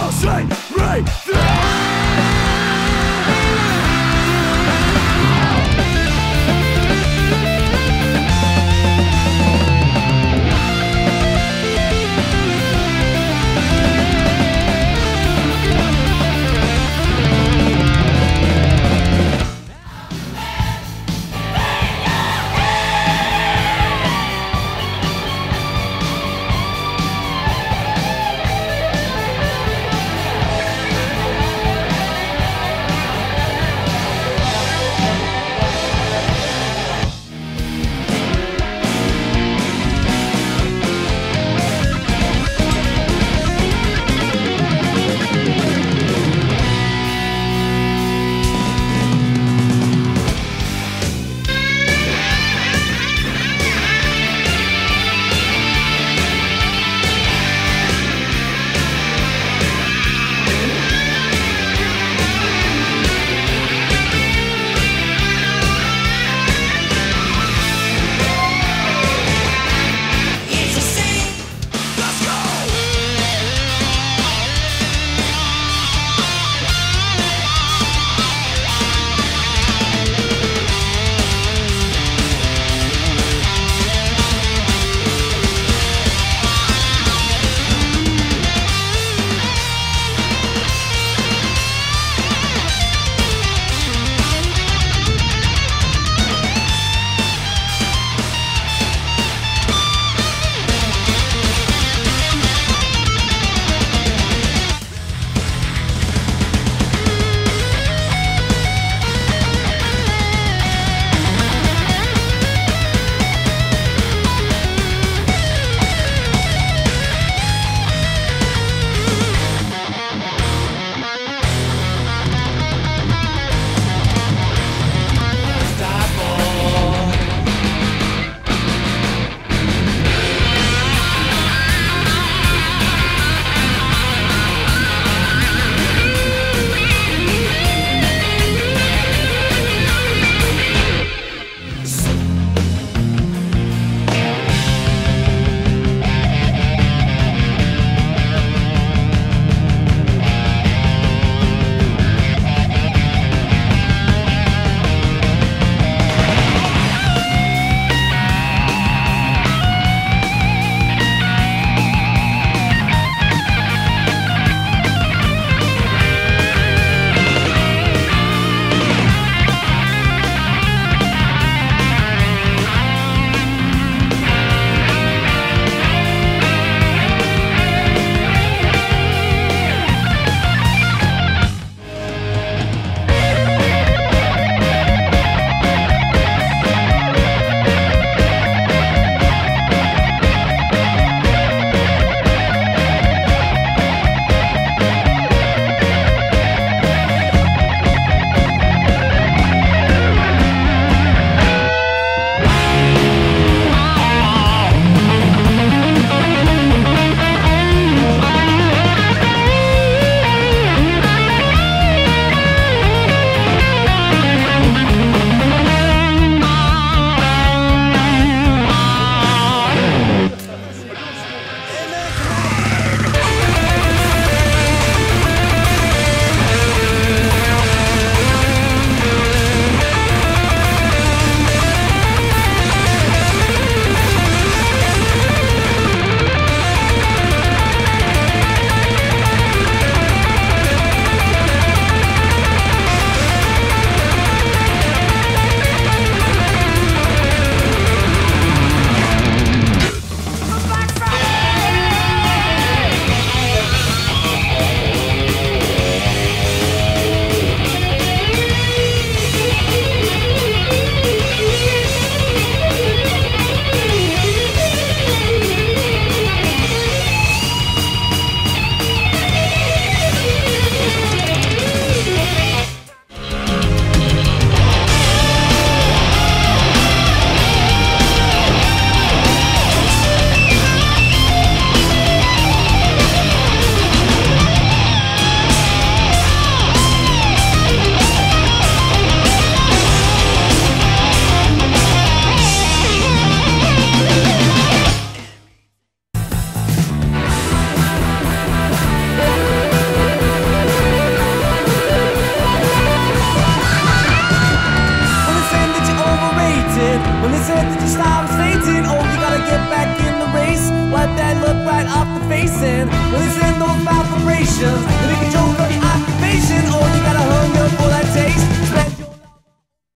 will see me through. When this earth is just how it's fated Oh, you gotta get back in the race. Wipe that look right off the face. And when they end those vibrations Let me control for the occupation Oh, you gotta hunger for that oh, taste.